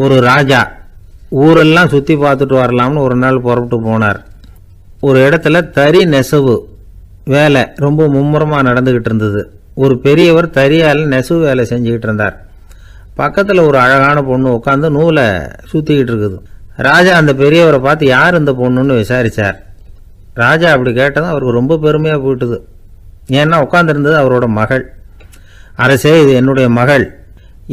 ஒரு ராஜா ஊரெல்லாம் சுற்றி பார்த்துட்டு வரலாம்னு ஒரு நாள் புறப்பட்டு போனார். ஒரு இடத்துல தறி நெசவு வேலை ரொம்ப மும்முரமாக நடந்துக்கிட்டு இருந்தது. ஒரு பெரியவர் தறியால் நெசவு வேலை செஞ்சுக்கிட்டு இருந்தார். பக்கத்தில் ஒரு அழகான பொண்ணு உட்காந்து நூலை சுற்றிக்கிட்டு இருக்குது. ராஜா அந்த பெரியவரை பார்த்து யார் இந்த பொண்ணுன்னு விசாரித்தார் ராஜா அப்படி கேட்டதும் அவருக்கு ரொம்ப பெருமையாக போயிட்டுது. ஏன்னா உட்காந்துருந்தது அவரோட மகள். அரசே இது என்னுடைய மகள்.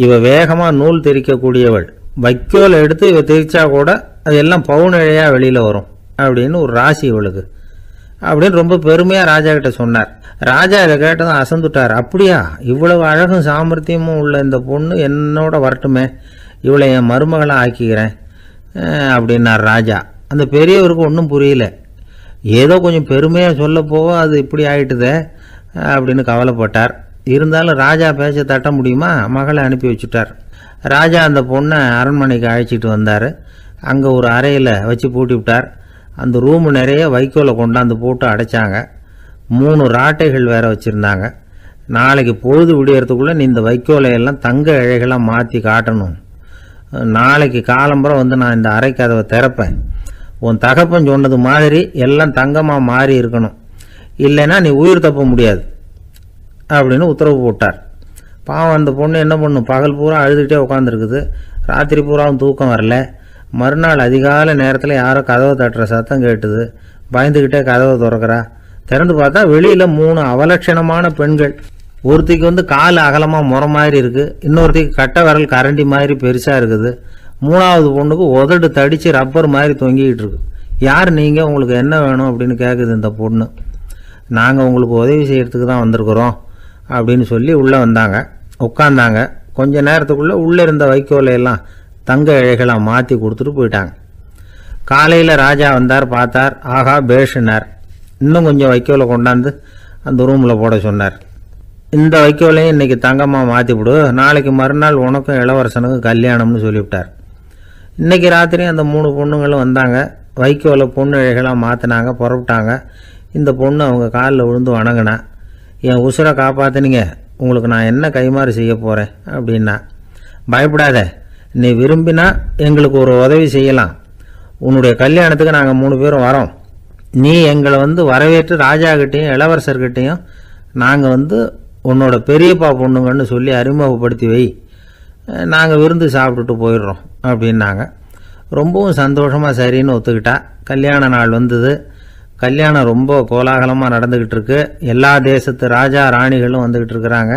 இவ வேகமாக நூல் தெரிக்கக்கூடியவள் வைக்கோல் எடுத்து இவ திரிச்சா கூட அது எல்லாம் பவுனிழையாக வெளியில் வரும் அப்படின்னு ஒரு ராசி இவளுக்கு. அப்படின்னு ரொம்ப பெருமையாக ராஜா கிட்ட சொன்னார். ராஜா இதை கேட்டதும் அசந்துட்டார். அப்படியா? இவ்வளவு அழகும் சாமர்த்தியமும் உள்ள இந்த பொண்ணு என்னோட வரட்டுமே. இவளை என் மருமகளாக ஆக்கிக்கிறேன். அப்படின்னார் ராஜா. அந்த பெரியவருக்கு ஒன்றும் புரியல. ஏதோ கொஞ்சம் பெருமையாக சொல்ல போக அது இப்படி ஆயிட்டுதே அப்படின்னு கவலைப்பட்டார். இருந்தாலும் ராஜா பேச்ச தட்ட முடியுமா? மகளை அனுப்பி வச்சுட்டார். ராஜா அந்த பொண்ணை அரண்மனைக்கு அழைச்சிட்டு வந்தார். அங்கே ஒரு அறையில் வச்சு பூட்டி விட்டார். அந்த ரூம் நிறைய வைக்கோலை கொண்டாந்து போட்டு அடைச்சாங்க. மூணு ராட்டைகள் வேற வச்சுருந்தாங்க. நாளைக்கு பொழுது விடியறதுக்குள்ளே நீ இந்த வைக்கோலை எல்லாம் தங்க இழைகளாக மாற்றி காட்டணும். நாளைக்கு காலம்பரம் வந்து நான் இந்த அறை கதவை திறப்பேன். உன் தகப்பன் சொன்னது மாதிரி எல்லாம் தங்கமாக மாறி இருக்கணும். இல்லைன்னா நீ உயிர் தப்ப முடியாது. அப்படின்னு உத்தரவு போட்டார். பாவம் அந்த பொண்ணு என்ன பண்ணும்? பகல் பூரா அழுதுகிட்டே உட்காந்துருக்குது ராத்திரி பூராவும் தூக்கம் வரல. மறுநாள் அதிகாலை நேரத்தில் யாரோ கதவை தட்டுற சத்தம் கேட்டுது. பயந்துக்கிட்டே கதவை திறக்கிறா. திறந்து பார்த்தா வெளியில் மூணு அவலட்சணமான பெண்கள். ஒருத்திக்கு வந்து கால் அகலமாக முறை மாதிரி இருக்குது இன்னொருத்திக்கு கட்டை விரல் கரண்டி மாதிரி பெருசாக இருக்குது. மூணாவது பொண்ணுக்கு உதடு தடித்து ரப்பர் மாதிரி தொங்கிக்கிட்டு இருக்கு. யார் நீங்கள் உங்களுக்கு என்ன வேணும்? அப்படின்னு கேட்குது இந்த பொண்ணு. நாங்கள் உங்களுக்கு உதவி செய்கிறதுக்கு தான் வந்திருக்கிறோம். அப்படின்னு சொல்லி உள்ளே வந்தாங்க. உட்காந்தாங்க கொஞ்ச நேரத்துக்குள்ளே உள்ளே இருந்த வைக்கோலை எல்லாம் தங்க இழைகளாக மாற்றி கொடுத்துட்டு போயிட்டாங்க. காலையில் ராஜா வந்தார் பார்த்தார். ஆஹா பேஷினார். இன்னும் கொஞ்சம் வைக்கோலை கொண்டாந்து அந்த ரூமில் போட சொன்னார். இந்த வைக்கோலையும் இன்னைக்கு தங்கமாக மாற்றி விடு நாளைக்கு மறுநாள் உனக்கும் இளவரசனுக்கும் கல்யாணம்னு சொல்லிவிட்டார். இன்றைக்கி ராத்திரி அந்த மூணு பொண்ணுங்களும் வந்தாங்க. வைக்கோலை பொண்ணு இழைகளாக மாற்றினாங்க புறப்பட்டாங்க இந்த பொண்ணு அவங்க காலில் விழுந்து வணங்கினா. என் உசுரை காப்பாத்துனீங்க. உங்களுக்கு நான் என்ன கைமாறு செய்ய போகிறேன் அப்படின்னா பயப்படாத. நீ விரும்பினா எங்களுக்கு ஒரு உதவி செய்யலாம். உன்னுடைய கல்யாணத்துக்கு நாங்கள் மூணு பேரும் வரோம். நீ எங்களை வந்து வரவேற்று ராஜாக்கிட்டேயும் இளவரசர்கிட்டையும் நாங்கள் வந்து உன்னோட பெரியப்பா பொண்ணுங்கன்னு சொல்லி அறிமுகப்படுத்தி வை. நாங்கள் விருந்து சாப்பிட்டுட்டு போயிடுறோம் அப்படின்னாங்க. ரொம்பவும் சந்தோஷமாக சரின்னு ஒத்துக்கிட்டா. கல்யாண நாள் வந்தது. கல்யாணம் ரொம்ப கோலாகலமாக நடந்துக்கிட்டு இருக்கு. எல்லா தேசத்து ராஜா ராணிகளும் வந்துக்கிட்டு இருக்கிறாங்க.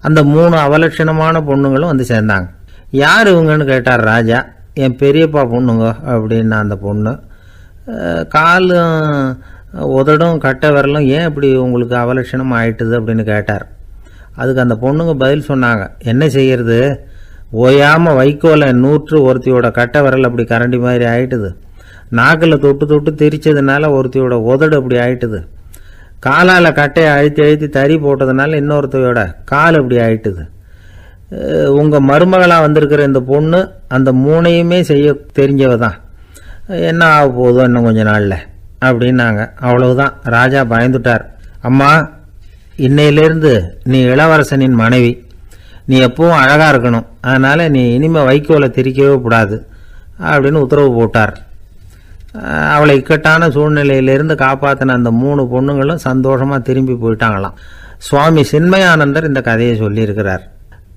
அந்த மூணு அவலட்சணமான பொண்ணுங்களும் வந்து சேர்ந்தாங்க. யார் இவங்கன்னு கேட்டார் ராஜா. என் பெரியப்பா பொண்ணுங்க அப்படின்னா அந்த பொண்ணு. காலும் உதடும் கட்டை விரலும் ஏன் இப்படி உங்களுக்கு அவலட்சணம் ஆயிட்டுது அப்படின்னு கேட்டார். அதுக்கு அந்த பொண்ணுங்க பதில் சொன்னாங்க. என்ன செய்யறது? ஓயாமல் வைக்கோலை நூற்று ஒருத்தியோட கட்டை விரல் அப்படி கரண்டி மாதிரி ஆயிட்டுது. நாக்கில் தொட்டு தொட்டு திரிச்சதுனால ஒருத்தையோட உதடு அப்படி ஆயிட்டுது. காலால் கட்டையை அழுத்தி அழுத்தி தறி போட்டதுனால இன்னொருத்தையோட கால் அப்படி ஆயிட்டுது. உங்கள் மருமகளாக வந்திருக்கிற இந்த பொண்ணு அந்த மூணையுமே செய்ய தெரிஞ்சவ தான் என்ன ஆக போகுதோ இன்னும் கொஞ்ச நாளில் அப்படின்னாங்க. அவ்வளவுதான். ராஜா பயந்துட்டார். அம்மா இன்னையிலேருந்து நீ இளவரசனின் மனைவி. நீ எப்பவும் அழகாக இருக்கணும். அதனால் நீ இனிமேல் வைக்கோலை திரிக்கவே கூடாது அப்படின்னு உத்தரவு போட்டார். அவளை இக்கட்டான சூழ்நிலையிலிருந்து காப்பாற்றின அந்த மூணு பொண்ணுங்களும் சந்தோஷமாக திரும்பி போயிட்டாங்களாம். சுவாமி சின்மயானந்தர் இந்த கதையை சொல்லியிருக்கிறார்.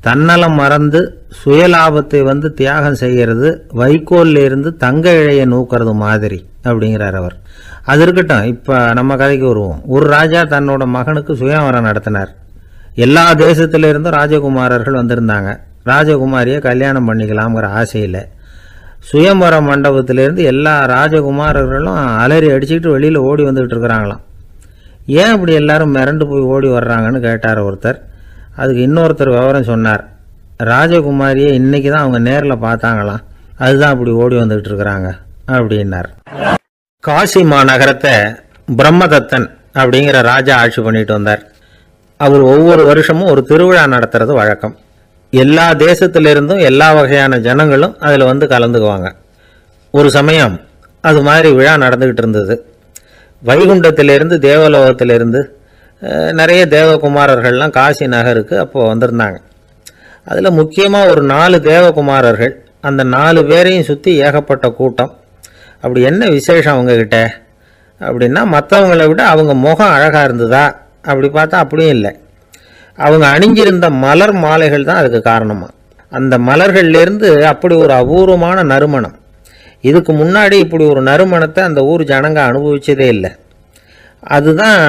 தன்னலம் மறந்து சுயலாபத்தை வந்து தியாகம் செய்கிறது வைக்கோல்ல இருந்து தங்க இழையை நூக்கிறது மாதிரி அப்படிங்கிறார் அவர். அது இருக்கட்டும் இப்போ நம்ம கதைக்கு வருவோம். ஒரு ராஜா தன்னோட மகனுக்கு சுயவரம் நடத்தினார். எல்லா தேசத்திலிருந்தும் ராஜகுமாரர்கள் வந்திருந்தாங்க. ராஜகுமாரியை கல்யாணம் பண்ணிக்கலாம்ங்கிற ஆசையில். சுயம்பர மண்டபத்திலேருந்து எல்லா ராஜகுமாரர்களும் அலறி அடிச்சுக்கிட்டு வெளியில் ஓடி வந்துக்கிட்டு இருக்கிறாங்களாம். ஏன் இப்படி எல்லாரும் மிரண்டு போய் ஓடி வர்றாங்கன்னு கேட்டார் ஒருத்தர். அதுக்கு இன்னொருத்தர் விவரம் சொன்னார். ராஜகுமாரியை இன்றைக்கி தான் அவங்க நேரில் பார்த்தாங்களாம். அதுதான் அப்படி ஓடி வந்துக்கிட்டு இருக்கிறாங்க அப்படின்னார். காசி மாநகரத்தை பிரம்மதத்தன் அப்படிங்கிற ராஜா ஆட்சி பண்ணிட்டு வந்தார். அவர் ஒவ்வொரு வருஷமும் ஒரு திருவிழா நடத்துறது வழக்கம். எல்லா தேசத்திலிருந்தும் எல்லா வகையான ஜனங்களும் அதில் வந்து கலந்துக்குவாங்க. ஒரு சமயம் அது மாதிரி விழா நடந்துக்கிட்டு இருந்தது. வைகுண்டத்திலிருந்து தேவலோகத்திலிருந்து நிறைய தேவகுமாரர்கள்லாம் காசி நகருக்கு அப்போது வந்திருந்தாங்க. அதில் முக்கியமாக ஒரு நாலு தேவகுமாரர்கள் அந்த நாலு பேரையும் சுற்றி ஏகப்பட்ட கூட்டம். அப்படி என்ன விசேஷம் அவங்கக்கிட்ட அப்படின்னா மற்றவங்களை விட அவங்க முகம் அழகாக இருந்ததா? அப்படி பார்த்தா அப்படியும் இல்லை. அவங்க அணிஞ்சிருந்த மலர் மாலைகள் தான் அதுக்கு காரணமாக அந்த மலர்கள்லேருந்து அப்படி ஒரு அபூர்வமான நறுமணம். இதுக்கு முன்னாடி இப்படி ஒரு நறுமணத்தை அந்த ஊர் ஜனங்க அனுபவிச்சதே இல்லை. அதுதான்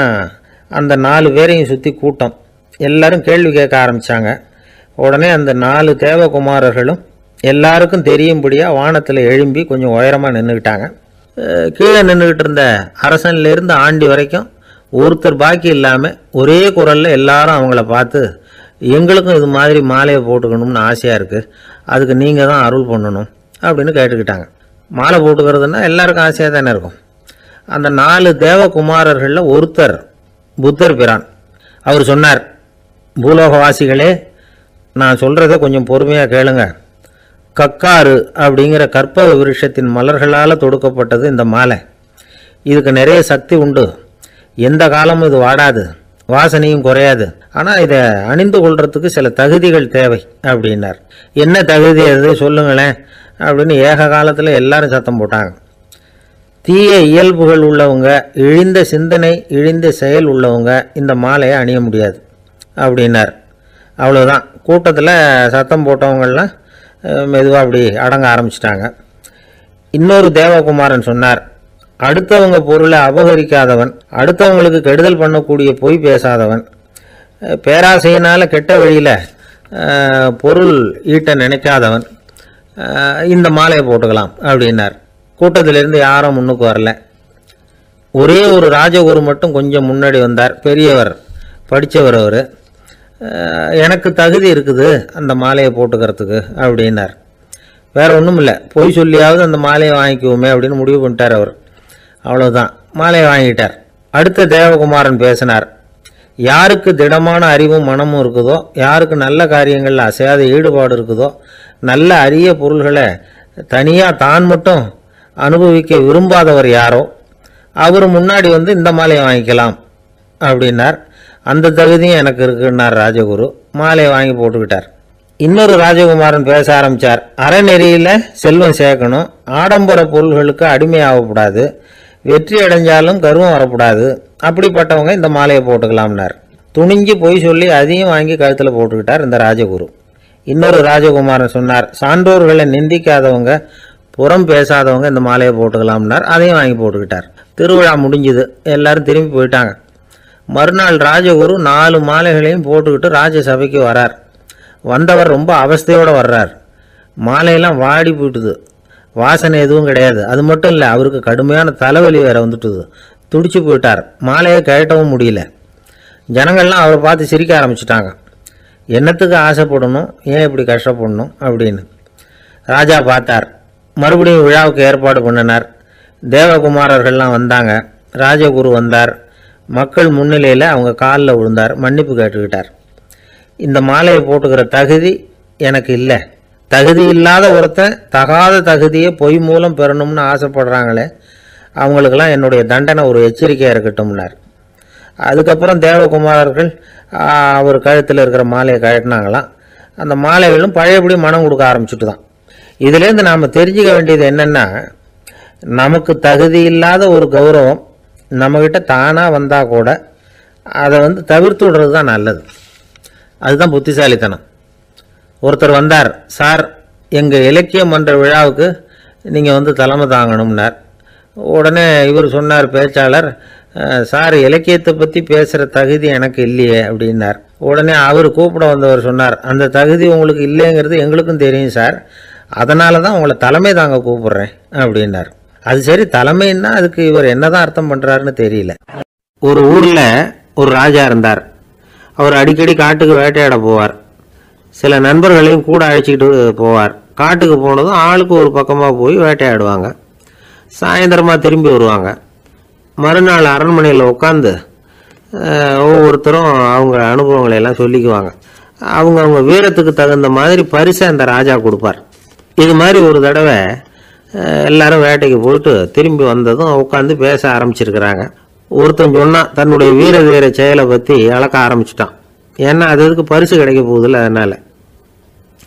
அந்த நாலு பேரையும் சுற்றி கூட்டம். எல்லாரும் கேள்வி கேட்க ஆரம்பித்தாங்க உடனே அந்த நாலு தேவகுமாரர்களும் எல்லாருக்கும் தெரியும்படியாக வானத்தில் எழும்பி கொஞ்சம் உயரமாக நின்றுக்கிட்டாங்க கீழே நின்றுக்கிட்டு இருந்த அரசன்லேருந்து ஆண்டி வரைக்கும் ஒருத்தர் பாக்கி இல்லாமல் ஒரே குரலில் எல்லாரும் அவங்கள பார்த்து எங்களுக்கும் இது மாதிரி மாலையை போட்டுக்கணும்னு ஆசையாக இருக்குது அதுக்கு நீங்கள் தான் அருள் பண்ணணும். அப்படின்னு கேட்டுக்கிட்டாங்க. மாலை போட்டுக்கிறதுனா எல்லாருக்கும் ஆசையாக தானே இருக்கும். அந்த நாலு தேவகுமாரர்களில் ஒருத்தர் புத்தர் பிரான். அவர் சொன்னார் பூலோகவாசிகளே நான் சொல்கிறத கொஞ்சம் பொறுமையாக கேளுங்க. கக்காறு அப்படிங்கிற கற்பக விருஷத்தின் மலர்களால் தொடுக்கப்பட்டது இந்த மாலை. இதுக்கு நிறைய சக்தி உண்டு. எந்த காலமும் இது வாடாது. வாசனையும் குறையாது. ஆனால் இதை அணிந்து கொள்றதுக்கு சில தகுதிகள் தேவை அப்படின்னார். என்ன தகுதி அது? சொல்லுங்களேன். அப்படின்னு ஏக காலத்தில் எல்லாரும் சத்தம் போட்டாங்க. தீய இயல்புகள் உள்ளவங்க இழிந்த சிந்தனை இழிந்த செயல் உள்ளவங்க இந்த மாலையை அணிய முடியாது அப்படின்னார். அவ்வளோதான் கூட்டத்தில் சத்தம் போட்டவங்கள்லாம் மெதுவாக அப்படி அடங்க ஆரம்பிச்சிட்டாங்க. இன்னொரு தேவகுமாரன் சொன்னார். அடுத்தவங்க பொருளை அபகரிக்காதவன் அடுத்தவங்களுக்கு கெடுதல் பண்ணக்கூடிய பொய் பேசாதவன். பேராசையினால் கெட்ட வழியில் பொருள் ஈட்ட நினைக்காதவன். இந்த மாலையை போட்டுக்கலாம் அப்படின்னார். கூட்டத்திலிருந்து யாரும் முன்னுக்கு வரல. ஒரே ஒரு ராஜகுரு மட்டும் கொஞ்சம் முன்னாடி வந்தார். பெரியவர் படித்தவர் அவர். எனக்கு தகுதி இருக்குது அந்த மாலையை போட்டுக்கிறதுக்கு அப்படின்னார். வேற ஒன்றும் இல்லை பொய் சொல்லியாவது அந்த மாலையை வாங்கிக்குவோமே அப்படின்னு முடிவு பண்ணிட்டார் அவர். அவ்வளோதான் மாலையை வாங்கிட்டார். அடுத்த தேவகுமாரன் பேசினார். யாருக்கு திடமான அறிவும் மனமும் இருக்குதோ யாருக்கு நல்ல காரியங்களில் அசையாத ஈடுபாடு இருக்குதோ நல்ல அரிய பொருள்களை தனியாக தான் மட்டும் அனுபவிக்க விரும்பாதவர் யாரோ அவர் முன்னாடி வந்து இந்த மாலையை வாங்கிக்கலாம் அப்படின்னார். அந்த தகுதியும் எனக்கு இருக்குன்னார் ராஜகுரு. மாலையை வாங்கி போட்டுக்கிட்டார். இன்னொரு ராஜகுமாரன் பேச ஆரம்பித்தார் அறநெறியில் செல்வம் சேர்க்கணும். ஆடம்பர பொருள்களுக்கு அடிமையாகக்கூடாது. வெற்றி அடைஞ்சாலும் கருவம் வரக்கூடாது. அப்படிப்பட்டவங்க இந்த மாலையை போட்டுக்கலாம்னார். துணிஞ்சு பொய் சொல்லி அதையும் வாங்கி கழுத்தில் போட்டுக்கிட்டார் இந்த ராஜகுரு. இன்னொரு ராஜகுமாரன் சொன்னார் சான்றோர்களை நிந்திக்காதவங்க புறம் பேசாதவங்க இந்த மாலையை போட்டுக்கலாம்னார் அதையும் வாங்கி போட்டுக்கிட்டார். திருவிழா முடிஞ்சுது எல்லாரும் திரும்பி போயிட்டாங்க. மறுநாள் ராஜகுரு நாலு மாலைகளையும் போட்டுக்கிட்டு ராஜசபைக்கு வரார். வந்தவர் ரொம்ப அவஸ்தையோடு வர்றார். மாலையெல்லாம் வாடி போயிட்டுது. வாசனை எதுவும் கிடையாது. அது மட்டும் இல்லை அவருக்கு கடுமையான தலைவலி வேற வந்துட்டுது. துடிச்சு போயிட்டார். மாலையை கழட்டவும் முடியல. ஜனங்கள்லாம் அவரை பார்த்து சிரிக்க ஆரம்பிச்சிட்டாங்க. என்னத்துக்கு ஆசைப்படணும்? ஏன் இப்படி கஷ்டப்படணும்? அப்படின்னு. ராஜா பார்த்தார். மறுபடியும் விழாவுக்கு ஏற்பாடு பண்ணினார். தேவகுமாரர்கள்லாம் வந்தாங்க. ராஜகுரு வந்தார். மக்கள் முன்னிலையில் அவங்க காலில் விழுந்தார். மன்னிப்பு கேட்டுக்கிட்டார். இந்த மாலையை போட்டுக்கிற தகுதி எனக்கு இல்லை. தகுதி இல்லாத ஒருத்தன் தகாத தகுதியை பொய் மூலம் பெறணும்னு ஆசைப்படுறாங்களே அவங்களுக்கெல்லாம் என்னுடைய தண்டனை ஒரு எச்சரிக்கையாக இருக்கட்டும்னார். அதுக்கப்புறம் தேவகுமாரர்கள் அவர் கழுத்தில் இருக்கிற மாலையை கழட்டினாங்களாம். அந்த மாலைகளும் பழையபடி மனம் கொடுக்க ஆரம்பிச்சுட்டு தான் இதுலேருந்து நாம் தெரிஞ்சுக்க வேண்டியது என்னென்னா நமக்கு தகுதி இல்லாத ஒரு கௌரவம் நம்மக்கிட்ட தானாக வந்தால் கூட அதை வந்து தவிர்த்து விடுறது தான் நல்லது. அதுதான் புத்திசாலித்தனம். ஒருத்தர் வந்தார் சார் எங்கள் இலக்கிய மன்ற விழாவுக்கு நீங்கள் வந்து தலைமை தாங்கணும்னார். உடனே இவர் சொன்னார் பேச்சாளர் சார் இலக்கியத்தை பற்றி பேசுகிற தகுதி எனக்கு இல்லையே அப்படின்னார். உடனே அவர் கூப்பிட வந்தவர் சொன்னார் அந்த தகுதி உங்களுக்கு இல்லைங்கிறது எங்களுக்கும் தெரியும் சார். அதனால தான் உங்களை தலைமை தாங்க கூப்பிட்றேன் அப்படின்னார். அது சரி தலைமைன்னா அதுக்கு இவர் என்னதான் அர்த்தம் பண்ணுறாருன்னு தெரியல. ஒரு ஊரில் ஒரு ராஜா இருந்தார். அவர் அடிக்கடி காட்டுக்கு வேட்டையாட போவார். சில நண்பர்களையும் கூட அழைச்சிக்கிட்டு போவார். காட்டுக்கு போனதும் ஆளுக்கு ஒரு பக்கமாக போய் வேட்டையாடுவாங்க. சாயந்தரமாக திரும்பி வருவாங்க. மறுநாள் அரண்மனையில் உட்காந்து ஒவ்வொருத்தரும் அவங்க அனுபவங்களை எல்லாம் சொல்லிக்குவாங்க. அவங்க அவங்க வீரத்துக்கு தகுந்த மாதிரி பரிசை அந்த ராஜா கொடுப்பார். இது மாதிரி ஒரு தடவை எல்லாரும் வேட்டைக்கு போயிட்டு திரும்பி வந்ததும் உட்காந்து பேச ஆரம்பிச்சிருக்கிறாங்க. ஒருத்தன் சொன்னான் தன்னுடைய வீர வீர செயலை பற்றி அளக்க ஆரம்பிச்சிட்டான். ஏன்னா அது அதுக்கு பரிசு கிடைக்க போகுதுல்ல அதனால்.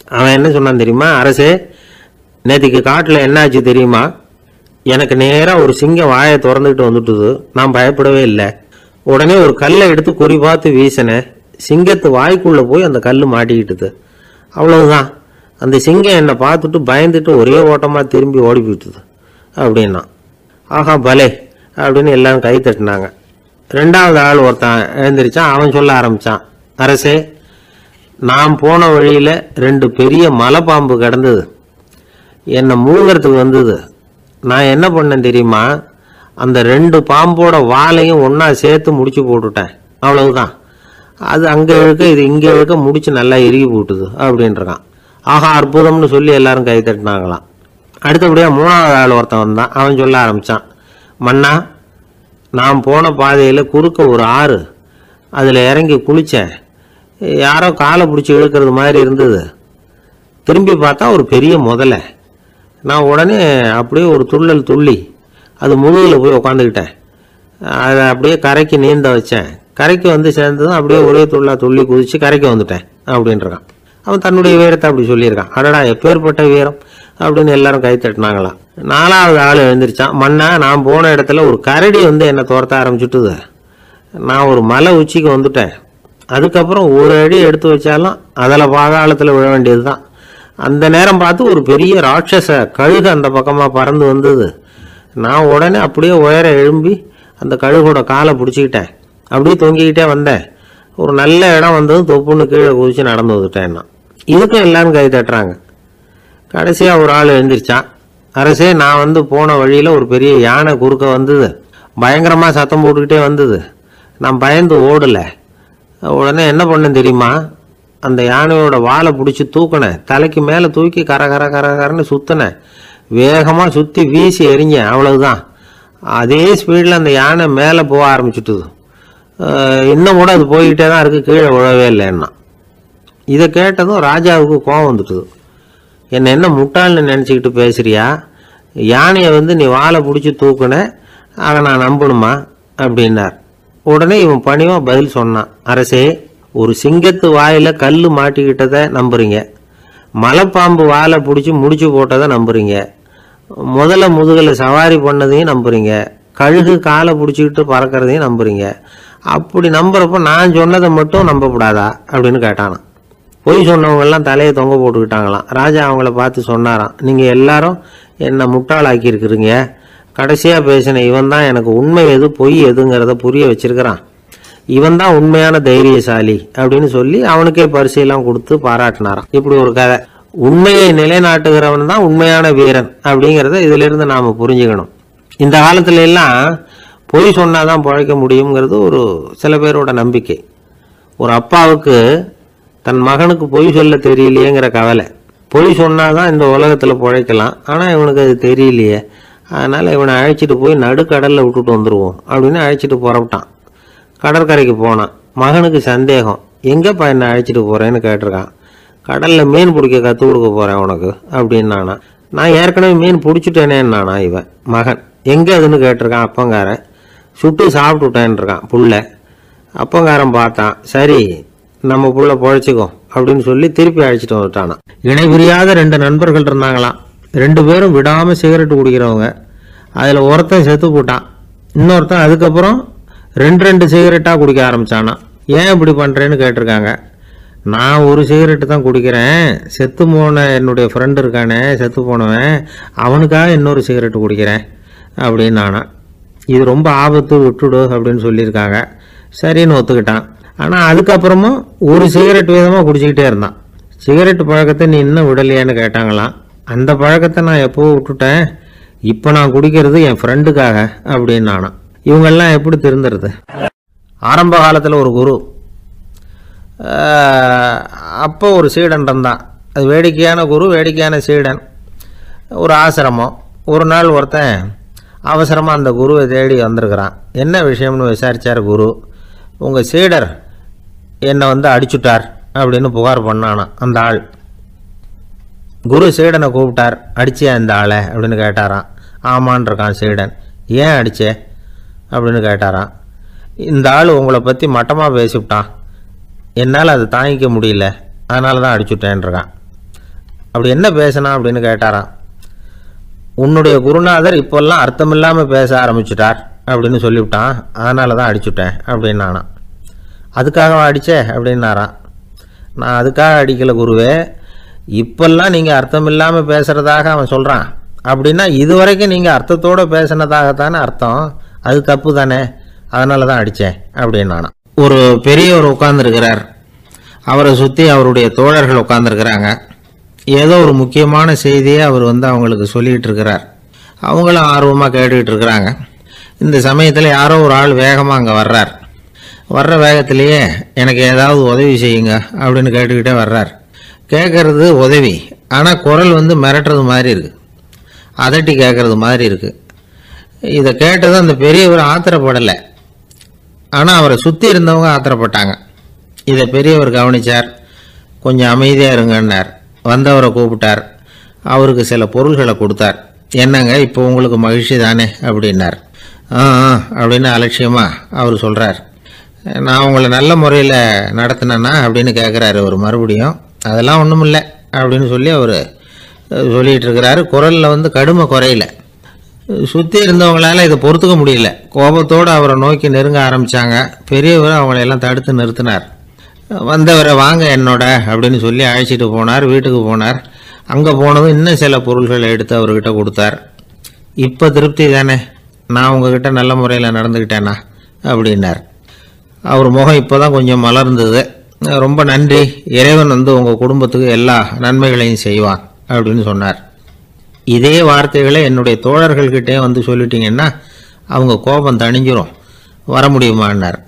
அவன் என்ன சொன்னான் தெரியுமா? அரசே நேற்றுக்கு காட்டில் என்னாச்சு தெரியுமா? எனக்கு நேராக ஒரு சிங்கம் வாயை திறந்துக்கிட்டு வந்துட்டுது. நான் பயப்படவே இல்லை. உடனே ஒரு கல்லை எடுத்து குறி பார்த்து வீசினேன். சிங்கத்து வாய்க்குள்ளே போய் அந்த கல் மாட்டிக்கிட்டுது. அவ்வளவுதான். அந்த சிங்கம் என்னை பார்த்துட்டு பயந்துட்டு ஒரே ஓட்டமாக திரும்பி ஓடி போயிட்டுது அப்படின்னா. ஆஹா பலே அப்படின்னு எல்லாரும் கை தட்டினாங்க. ரெண்டாவது ஆள் ஒருத்தன் எழுந்திரிச்சான். அவன் சொல்ல ஆரம்பித்தான் அரசே நான் போன வழியில் ரெண்டு பெரிய மலைப்பாம்பு கிடந்தது. என்னை மூழ்கிறதுக்கு வந்தது. நான் என்ன பண்ணேன் தெரியுமா? அந்த ரெண்டு பாம்போட வாலையும் ஒன்றா சேர்த்து முடிச்சு போட்டுட்டேன். அவ்வளவுதான். அது அங்கே இழுக்க இது இங்கே இழுக்க முடிச்சு நல்லா இறுகி போட்டுது அப்படின்றான் ஆஹா அற்புதம்னு சொல்லி எல்லாரும் கை தட்டினாங்களாம். அடுத்தபடியாக மூணாவது ஆள் ஒருத்தன் வந்தான். அவன் சொல்ல ஆரம்பித்தான் மன்னா நான் போன பாதையில் குறுக்க ஒரு ஆறு. அதில் இறங்கி குளித்தேன் யாரோ காலை பிடிச்சி இழுக்கிறது மாதிரி இருந்தது. திரும்பி பார்த்தா ஒரு பெரிய முதலை. நான் உடனே அப்படியே ஒரு துள்ளல் துள்ளி அது முழுகில் போய் உக்காந்துக்கிட்டேன். அதை அப்படியே கரைக்கு நீந்த வச்சேன். கரைக்கு வந்து சேர்ந்ததும் அப்படியே ஒரே துள்ளா துள்ளி குதித்து கரைக்கு வந்துட்டேன் அப்படின்றான் அவன் தன்னுடைய வீரத்தை அப்படி சொல்லியிருக்கான். அடடா எப்பேற்பட்ட வீரம் அப்படின்னு எல்லாரும் கை தட்டினாங்களாம் நாலாவது ஆள் எழுந்திரிச்சான். மண்ணா நான் போன இடத்துல ஒரு கரடி வந்து என்னை துரத்த ஆரம்பிச்சுட்டுது. நான் ஒரு மலை உச்சிக்கு வந்துட்டேன். அதுக்கப்புறம் ஒரு அடி எடுத்து வச்சாலும் அதில் பாதாளத்தில் விழ வேண்டியது தான் அந்த நேரம் பார்த்து ஒரு பெரிய ராட்சச கழுகு அந்த பக்கமாக பறந்து வந்தது. நான் உடனே அப்படியே உயர எழும்பி அந்த கழுகோட காலை பிடிச்சிக்கிட்டேன். அப்படியே தொங்கிக்கிட்டே வந்தேன். ஒரு நல்ல இடம் வந்ததும் தொப்புன்னு கீழே குதிச்சு நடந்து வந்துட்டேன் நான். இதுக்கும் எல்லாரும் கை தட்டுறாங்க. கடைசியாக ஒரு ஆள் எழுந்திரிச்சான் அரசே நான் வந்து போன வழியில் ஒரு பெரிய யானை குறுக்க வந்தது. பயங்கரமாக சத்தம் போட்டுக்கிட்டே வந்தது. நான் பயந்து ஓடலை. உடனே என்ன பண்ணேன் தெரியுமா? அந்த யானையோட வாழை பிடிச்சி தூக்கினேன். தலைக்கு மேலே தூக்கி கர கர கர கரன்னு சுற்றினேன் வேகமாக சுற்றி வீசி எறிஞ்சேன். அவ்வளவுதான். அதே ஸ்பீடில் அந்த யானை மேலே போக ஆரம்பிச்சுட்டுது. இன்னும் கூட அது போய்கிட்டே தான் இருக்குது கீழே விழவே இல்லைன்னா. இதை கேட்டதும் ராஜாவுக்கு கோபம் வந்துட்டுது. என்னை என்ன முட்டாள்னு நினச்சிக்கிட்டு பேசுறியா? யானையை வந்து நீ வாழை பிடிச்சி தூக்குன. அதை நான் நம்பணுமா? அப்படின்னார். உடனே இவன் பணிவாக பதில் சொன்னான். அரசே ஒரு சிங்கத்து வாயில கல் மாட்டிக்கிட்டதை நம்புறீங்க. மலைப்பாம்பு வாலை பிடிச்சி முடிச்சு போட்டதை நம்புறீங்க. முதல்ல முதுகில் சவாரி பண்ணதையும் நம்புறீங்க. கழுகு காலை பிடிச்சிக்கிட்டு பறக்கிறதையும் நம்புறீங்க. அப்படி நம்புறப்ப நான் சொன்னதை மட்டும் நம்பக்கூடாதா அப்படின்னு கேட்டானான் பொய் சொன்னவங்கெல்லாம் தலையை தொங்க போட்டுக்கிட்டாங்களாம். ராஜா அவங்கள பார்த்து சொன்னாராம். நீங்கள் எல்லாரும் என்னை முட்டாளாக்கி இருக்கிறீங்க கடைசியாக பேசின இவன் தான் எனக்கு உண்மை எது பொய் எதுங்கிறத புரிய வச்சிருக்கிறான். இவன் தான் உண்மையான தைரியசாலி அப்படின்னு சொல்லி அவனுக்கே பரிசையெல்லாம் கொடுத்து பாராட்டினாராம். இப்படி ஒரு கதை. உண்மையை நிலைநாட்டுகிறவன் தான் உண்மையான வீரன் அப்படிங்கிறத இதிலிருந்து நாம் புரிஞ்சுக்கணும். இந்த காலத்துல எல்லாம் பொய் சொன்னாதான் பழைக்க முடியுங்கிறது ஒரு சில பேரோட நம்பிக்கை. ஒரு அப்பாவுக்கு தன் மகனுக்கு பொய் சொல்ல தெரியலையேங்கிற கவலை. பொய் சொன்னால் தான் இந்த உலகத்தில் பிழைக்கலாம். ஆனால் இவனுக்கு அது தெரியலையே. அதனால் இவனை அழைச்சிட்டு போய் நடுக்கடலில் விட்டுட்டு வந்துடுவோம் அப்படின்னு அழைச்சிட்டு புறப்பட்டான். கடற்கரைக்கு போனான். மகனுக்கு சந்தேகம். எங்கேப்பா என்னை அழைச்சிட்டு போகிறேன்னு கேட்டிருக்கான். கடலில் மீன் பிடிக்க கற்றுக் கொடுக்க போகிறேன் உனக்கு அப்படின்னானா. நான் ஏற்கனவே மீன் பிடிச்சிட்டேனேன்னானா இவன். மகன் எங்கே அதுன்னு கேட்டிருக்கான் அப்பங்காரன். சுட்டு சாப்பிட்டுட்டேன்ருக்கான் புள்ள. அப்பங்காரன் பார்த்தான். சரி நம்ம புள்ள பொழைச்சிக்கோ அப்படின்னு சொல்லி திருப்பி அழைச்சிட்டு வந்துட்டானா இணை புரியாத ரெண்டு நண்பர்கள் இருந்தாங்களாம். ரெண்டு பேரும் விடாமல் சிகரெட் குடிக்கிறவங்க. அதில் ஒருத்தன் செத்து போட்டான். இன்னொருத்தன் அதுக்கப்புறம் ரெண்டு ரெண்டு சிகரெட்டாக குடிக்க ஆரம்பித்தானான் ஏன் இப்படி பண்ணுறேன்னு கேட்டிருக்காங்க. நான் ஒரு சிகரெட்டு தான் குடிக்கிறேன். செத்து போன என்னுடைய ஃப்ரெண்டு இருக்கானே செத்து போனவன் அவனுக்காக இன்னொரு சிகரெட்டு குடிக்கிறேன் அப்படின்னு நானா இது ரொம்ப ஆபத்து விட்டுடு அப்படின்னு சொல்லியிருக்காங்க. சரின்னு ஒத்துக்கிட்டான். ஆனால் அதுக்கப்புறமும் ஒரு சிகரெட் விதமாக குடிச்சிக்கிட்டே இருந்தான். சிகரெட் பழக்கத்தை நீ இன்னும் விடலையான்னு கேட்டாங்களாம். அந்த பழக்கத்தை நான் எப்போ விட்டுட்டேன். இப்போ நான் குடிக்கிறது என் ஃப்ரெண்டுக்காக அப்படின்னு நானாம் இவங்கெல்லாம் எப்படி திருந்துறது? ஆரம்ப காலத்தில் ஒரு குரு. அப்போ ஒரு சீடன் இருந்தான் அது வேடிக்கையான குரு வேடிக்கையான சீடன். ஒரு ஆசிரமம். ஒரு நாள் ஒருத்தன் அவசரமாக அந்த குருவை தேடி வந்திருக்கிறான். என்ன விஷயம்னு விசாரித்தார் குரு. உங்கள் சீடர் என்னை வந்து அடிச்சுட்டார் அப்படின்னு புகார் பண்ணானான் அந்த ஆள். குரு சீடனை கூப்பிட்டார் அடிச்சியா இந்த ஆளை அப்படின்னு கேட்டாராம். ஆமான் இருக்கான் சீடன். ஏன் அடிச்சே? அப்படின்னு கேட்டாராம். இந்த ஆள் உங்களை பற்றி மட்டமாக பேசிவிட்டான். என்னால் அதை தாங்கிக்க முடியல. அதனால தான் அடிச்சுட்டேன்ருக்கான் அப்படி என்ன பேசினா அப்படின்னு கேட்டாராம். உன்னுடைய குருநாதர் இப்போல்லாம் அர்த்தமில்லாமல் பேச ஆரம்பிச்சிட்டார் அப்படின்னு சொல்லிவிட்டான். அதனால தான் அடிச்சுட்டேன் அப்படின்னானான் அதுக்காக அடித்தே அப்படின்னாரான் நான் அதுக்காக அடிக்கலை குருவே. இப்பெல்லாம் நீங்கள் அர்த்தம் இல்லாமல் பேசுகிறதாக அவன் சொல்கிறான் அப்படின்னா இதுவரைக்கும் நீங்கள் அர்த்தத்தோடு பேசினதாகத்தானே அர்த்தம். அது தப்பு தானே. அதனால தான் அடித்தேன் அப்படின்னு நானும் ஒரு பெரியவர் உட்கார்ந்துருக்கிறார். அவரை சுற்றி அவருடைய தோழர்கள் உட்காந்துருக்கிறாங்க ஏதோ ஒரு முக்கியமான செய்தியை அவர் வந்து அவங்களுக்கு சொல்லிகிட்டு இருக்கிறார் அவங்களும் ஆர்வமாக கேட்டுக்கிட்டு இருக்கிறாங்க இந்த சமயத்தில் யாரோ ஒரு ஆள் வேகமாக அங்கே வர்றார். வர்ற வேகத்திலேயே எனக்கு ஏதாவது உதவி செய்யுங்க அப்படின்னு கேட்டுக்கிட்டே வர்றார். கேட்குறது உதவி. ஆனால் குரல் வந்து மிரட்டுறது மாதிரி இருக்குது அதட்டி கேட்குறது மாதிரி இருக்குது இதை கேட்டது அந்த பெரியவர் ஆத்திரப்படலை. ஆனால் அவரை சுற்றி இருந்தவங்க ஆத்திரப்பட்டாங்க. இதை பெரியவர் கவனிச்சார். கொஞ்சம் அமைதியாக இருங்கன்னார். வந்தவரை கூப்பிட்டார். அவருக்கு சில பொருள்களை கொடுத்தார். என்னங்க இப்போ உங்களுக்கு மகிழ்ச்சி தானே? அப்படின்னார். ஆ ஆ அப்படின்னு அலட்சியமாக அவர் சொல்கிறார் நான் உங்களை நல்ல முறையில் நடத்தினேன்னா அப்படின்னு கேட்குறாரு அவர் மறுபடியும். அதெல்லாம் ஒன்றும் இல்லை அப்படின்னு சொல்லி அவர் சொல்லிகிட்டு இருக்கிறாரு குரலில் வந்து கடுமை குறையில. சுற்றி இருந்தவங்களால இதை பொறுத்துக்க முடியல. கோபத்தோடு அவரை நோக்கி நெருங்க ஆரம்பித்தாங்க பெரியவர் அவங்களையெல்லாம் தடுத்து நிறுத்தினார். வந்தவரை வாங்க என்னோட அப்படின்னு சொல்லி அழைச்சிட்டு போனார் வீட்டுக்கு போனார். அங்கே போனதும் இன்னும் சில பொருள்களை எடுத்து அவர்கிட்ட கொடுத்தார். இப்போ திருப்தி தானே? நான் உங்ககிட்ட நல்ல முறையில் நடந்துக்கிட்டேனா? அப்படின்னார். அவர் முகம் இப்போ தான் கொஞ்சம் மலர்ந்தது. ரொம்ப நன்றி. இறைவன் வந்து உங்கள் குடும்பத்துக்கு எல்லா நன்மைகளையும் செய்வான் அப்படின்னு சொன்னார். இதே வார்த்தைகளை என்னுடைய தோழர்கள்கிட்டே வந்து சொல்லிட்டீங்கன்னா அவங்க கோபம் தணிஞ்சிரும். வர முடியுமான்னார்.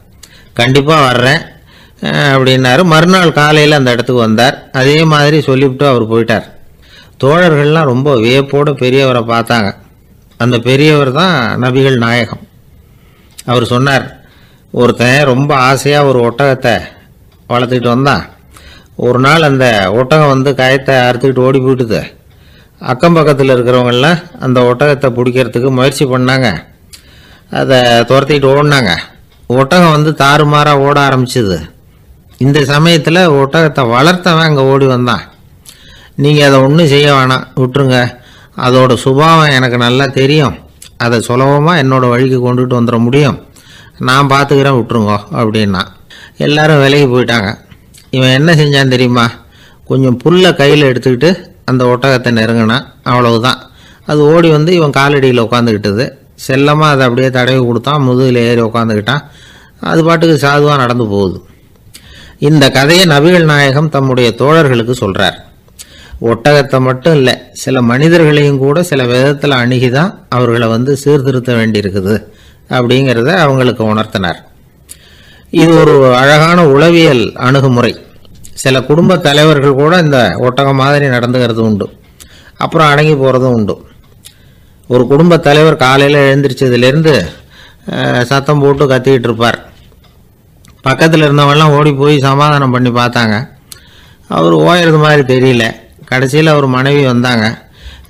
கண்டிப்பாக வர்றேன் அப்படின்னார் அப்படின்னாரு. மறுநாள் காலையில் அந்த இடத்துக்கு வந்தார். அதே மாதிரி சொல்லிவிட்டு அவர் போயிட்டார். தோழர்கள்லாம் ரொம்ப வியப்போடு பெரியவரை பார்த்தாங்க. அந்த பெரியவர் தான் நபிகள் நாயகம். அவர் சொன்னார் ஒருத்தன் ரொம்ப ஆசையாக ஒரு ஒட்டகத்தை வளர்த்துக்கிட்டு வந்தான். ஒரு நாள் அந்த ஒட்டகம் வந்து கயத்தை அறுத்துக்கிட்டு ஓடி போயிட்டுது. அக்கம் பக்கத்தில் இருக்கிறவங்கெல்லாம் அந்த ஒட்டகத்தை பிடிக்கிறதுக்கு முயற்சி பண்ணாங்க. அதை துரத்திட்டு ஓடினாங்க. ஒட்டகம் வந்து தாறுமாறாக ஓட ஆரம்பிச்சுது. இந்த சமயத்தில் ஒட்டகத்தை வளர்த்தவன் அங்கே ஓடி வந்தான். நீங்கள் அதை ஒன்றும் செய்ய வேணாம் விட்டுருங்க. அதோட சுபாவம் எனக்கு நல்லா தெரியும். அதை சுலபமாக என்னோடய வழிக்கு கொண்டுட்டு வந்துட முடியும். நான் பார்த்துக்கிறேன் விட்டுருங்கோ அப்படின்னா. எல்லாரும் விலகி போயிட்டாங்க. இவன் என்ன செஞ்சான் தெரியுமா? கொஞ்சம் புல்லை கையில் எடுத்துக்கிட்டு அந்த ஒட்டகத்தை நெருங்கினான் அவ்வளவுதான். அது ஓடி வந்து இவன் காலடியில் உட்காந்துக்கிட்டது செல்லமாக அதை அப்படியே தடவி கொடுத்தான் முதுகில் ஏறி உட்காந்துக்கிட்டான் அது பாட்டுக்கு சாதுவாக நடந்து போகுது. இந்த கதையை நபிகள் நாயகம் தம்முடைய தோழர்களுக்கு சொல்கிறார் ஒட்டகத்தை மட்டும் இல்லை சில மனிதர்களையும் கூட சில விதத்தில் அணுகி தான் அவர்களை வந்து சீர்திருத்த வேண்டியிருக்குது அப்படிங்கிறத அவங்களுக்கு உணர்த்தினார். இது ஒரு அழகான உளவியல் அணுகுமுறை. சில குடும்ப தலைவர்கள் கூட இந்த ஒட்டகம் மாதிரி நடந்துக்கிறது உண்டு. அப்புறம் அடங்கி போகிறதும் உண்டு. ஒரு குடும்ப தலைவர் காலையில் எழுந்திரிச்சதுலேருந்து சத்தம் போட்டு கத்திக்கிட்டு இருப்பார். பக்கத்தில் இருந்தவங்கலாம் ஓடி போய் சமாதானம் பண்ணி பார்த்தாங்க. அவர் ஓயறது மாதிரி தெரியல. கடைசியில் அவர் மனைவி வந்தாங்க.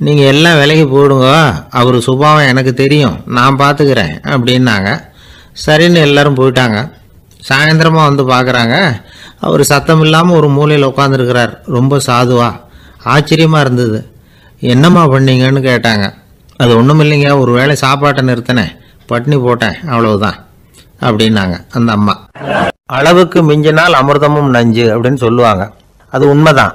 நீங்கள் எல்லாம் விலைக்கு போயிடுங்க. அவர் சுபாவம் எனக்கு தெரியும். நான் பார்த்துக்கிறேன் அப்படின்னாங்க. சரின்னு எல்லாரும் போயிட்டாங்க. சாயந்தரமாக வந்து பார்க்குறாங்க அவர் சத்தம் இல்லாமல் ஒரு மூலையில் உட்காந்துருக்கிறார் ரொம்ப சாதுவாக ஆச்சரியமாக இருந்தது. என்னம்மா பண்ணீங்கன்னு கேட்டாங்க. அது ஒன்றும் இல்லைங்க ஒரு வேளை சாப்பாட்டை நிறுத்தினேன். பட்னி போட்டேன் அவ்வளவுதான் அப்படின்னாங்க அந்த அம்மா. அளவுக்கு மிஞ்சினால் அமிர்தமும் நஞ்சு அப்படின்னு சொல்லுவாங்க. அது உண்மைதான்.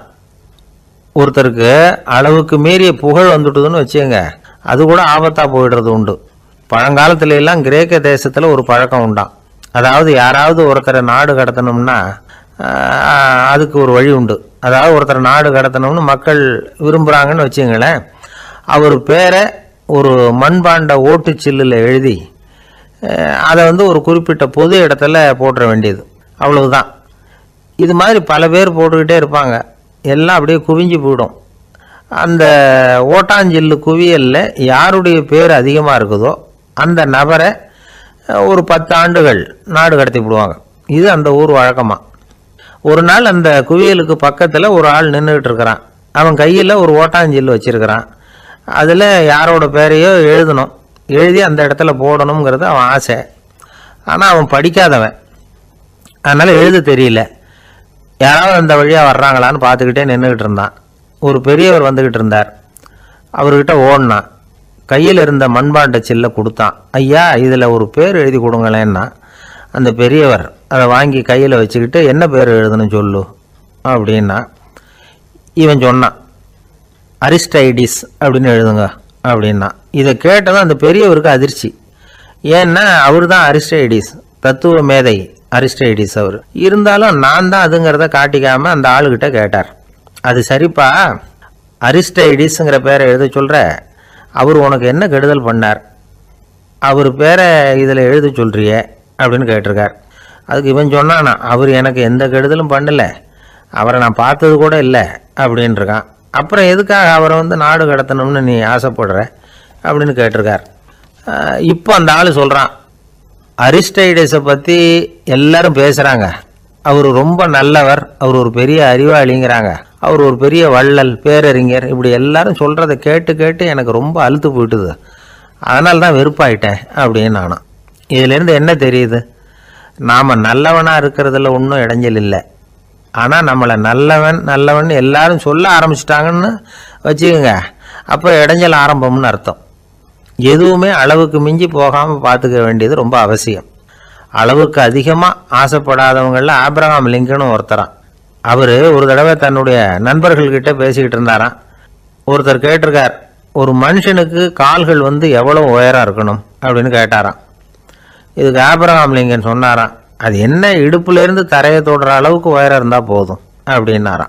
ஒருத்தருக்கு அளவுக்கு மீறிய புகழ் வந்துட்டுதுன்னு வச்சுங்க அது கூட ஆபத்தாக போயிடுறது உண்டு. பழங்காலத்துல எல்லாம் கிரேக்க தேசத்தில் ஒரு பழக்கம் உண்டாம். அதாவது யாராவது ஒருத்தரை நாடு கடத்தணும்னா அதுக்கு ஒரு வழி உண்டு. அதாவது ஒருத்தரை நாடு கடத்தணும்னு மக்கள் விரும்புகிறாங்கன்னு வச்சுங்களேன் அவர் பேரை ஒரு மண்பாண்ட ஓட்டுச்சில்லில் எழுதி அதை வந்து ஒரு குறிப்பிட்ட பொது இடத்துல போட்டுற வேண்டியது. அவ்வளவுதான். இது மாதிரி பல பேர் போட்டுக்கிட்டே இருப்பாங்க. எல்லாம் அப்படியே குவிஞ்சு போயிடும். அந்த ஓட்டாஞ்சில்லு குவியலில் யாருடைய பேர் அதிகமாக இருக்குதோ அந்த நபரை ஒரு பத்து ஆண்டுகள் நாடு கடத்தி விடுவாங்க. இது அந்த ஊர் வழக்கமாக ஒரு நாள் அந்த குவியலுக்கு பக்கத்தில் ஒரு ஆள் நின்றுக்கிட்டு இருக்கிறான். அவன் கையில் ஒரு ஓட்டாஞ்சில் வச்சுருக்கிறான். அதில் யாரோட பேரையோ எழுதணும். எழுதி அந்த இடத்துல போடணுங்கிறது அவன் ஆசை. ஆனால் அவன் படிக்காதவன். அதனால் எழுத தெரியல. யாராவது அந்த வழியாக வர்றாங்களான்னு பார்த்துக்கிட்டே நின்றுக்கிட்டு இருந்தான். ஒரு பெரியவர் வந்துக்கிட்டு இருந்தார். அவர்கிட்ட ஓடினான். கையில் இருந்த மண்பாண்ட சில்லை கொடுத்தான். ஐயா இதில் ஒரு பேர் எழுதி கொடுங்களேன்னா. அந்த பெரியவர் அதை வாங்கி கையில் வச்சுக்கிட்டு என்ன பேர் எழுதணும் சொல்லு. அப்படின்னா இவன் சொன்னான் அரிஸ்டைடிஸ் அப்படின்னு எழுதுங்க. அப்படின்னா இதை கேட்டதும் அந்த பெரியவருக்கு அதிர்ச்சி. ஏன்னா அவர் தான் அரிஸ்டைடிஸ் தத்துவ மேதை அரிஸ்டைடிஸ் அவர். இருந்தாலும் நான் தான் அதுங்கிறத காட்டிக்காமல் அந்த ஆளுகிட்ட கேட்டார். அது சரிப்பா அரிஸ்டைடிஸுங்கிற பேரை எழுத சொல்கிற அவர் உனக்கு என்ன கெடுதல் பண்ணார்? அவர் பேரை இதில் எழுத சொல்கிறிய அப்படின்னு கேட்டிருக்கார். அதுக்கு இவன் சொன்னானா அவர் எனக்கு எந்த கெடுதலும் பண்ணலை. அவரை நான் பார்த்தது கூட இல்லை அப்படின்ட்டுருக்கான் அப்புறம் எதுக்காக அவரை வந்து நாடு கடத்தணும்னு நீ ஆசைப்படுற? அப்படின்னு கேட்டிருக்கார். இப்போ அந்த ஆள் சொல்கிறான் அரிஸ்டைடஸை பற்றி எல்லாரும் பேசுகிறாங்க அவர் ரொம்ப நல்லவர். அவர் ஒரு பெரிய அறிவாளிங்கிறாங்க. அவர் ஒரு பெரிய வள்ளல் பேரறிஞர் இப்படி எல்லாரும் சொல்கிறத கேட்டு கேட்டு எனக்கு ரொம்ப அழுத்து போயிட்டுது. அதனால தான் வெறுப்பாயிட்டேன் அப்படின்னு நானும். இதிலேருந்து என்ன தெரியுது? நாம் நல்லவனாக இருக்கிறதுல ஒன்றும் இடைஞ்சல் இல்லை. ஆனால் நம்மளை நல்லவன் நல்லவன் எல்லாரும் சொல்ல ஆரம்பிச்சிட்டாங்கன்னு வச்சுக்கோங்க. அப்போ இடைஞ்சல் ஆரம்பம்னு அர்த்தம். எதுவுமே அளவுக்கு மிஞ்சி போகாமல் பார்த்துக்க வேண்டியது ரொம்ப அவசியம். அளவுக்கு அதிகமாக ஆசைப்படாதவங்களில் ஆப்ரஹாம் லிங்கனும் ஒருத்தரான் அவர் ஒரு தடவை தன்னுடைய நண்பர்கள்கிட்ட பேசிக்கிட்டு இருந்தாராம். ஒருத்தர் கேட்டிருக்கார் ஒரு மனுஷனுக்கு கால்கள் வந்து எவ்வளோ உயரம் இருக்கணும்? அப்படின்னு கேட்டாராம். இதுக்கு ஆபரகாம் லிங்கன் சொன்னாராம் அது என்ன இடுப்புலேருந்து தரையை தொடுற அளவுக்கு உயரம் இருந்தால் போதும்? அப்படின்னாராம்.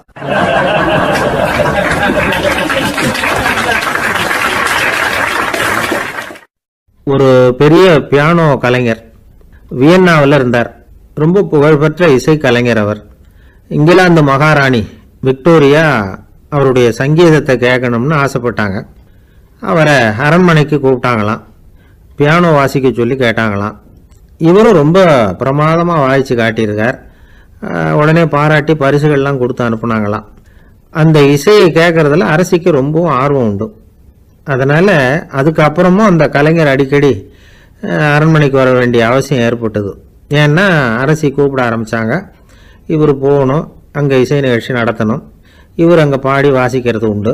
ஒரு பெரிய பியானோ கலைஞர் வியன்னாவில் இருந்தார். ரொம்ப புகழ்பெற்ற இசை கலைஞர் அவர். இங்கிலாந்து மகாராணி விக்டோரியா அவருடைய சங்கீதத்தை கேட்கணும்னு ஆசைப்பட்டாங்க. அவரை அரண்மனைக்கு கூப்பிட்டாங்களாம். பியானோ வாசிக்க சொல்லி கேட்டாங்களாம். இவரும் ரொம்ப பிரமாதமாக வாய்ச்சி காட்டியிருக்கார். உடனே பாராட்டி பரிசுகள்லாம் கொடுத்து அனுப்புனாங்களாம். அந்த இசையை கேட்குறதுல அரசிக்கு ரொம்பவும் ஆர்வம் உண்டு. அதனால் அதுக்கப்புறமும் அந்த கலைஞர் அடிக்கடி அரண்மனைக்கு வர வேண்டிய அவசியம் ஏற்பட்டது. ஏன்னா அரசி கூப்பிட ஆரம்பித்தாங்க இவர் போகணும் அங்கே இசை நிகழ்ச்சி நடத்தணும். இவர் அங்கே பாடி வாசிக்கிறது உண்டு.